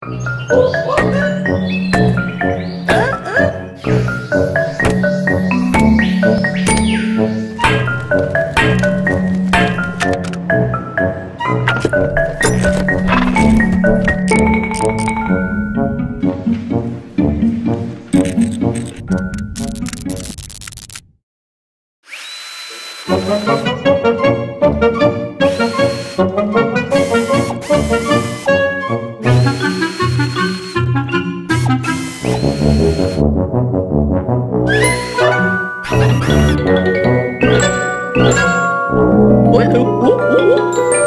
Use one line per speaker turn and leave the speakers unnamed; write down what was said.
嗯嗯。Ôi, ôi, ôi, ôi.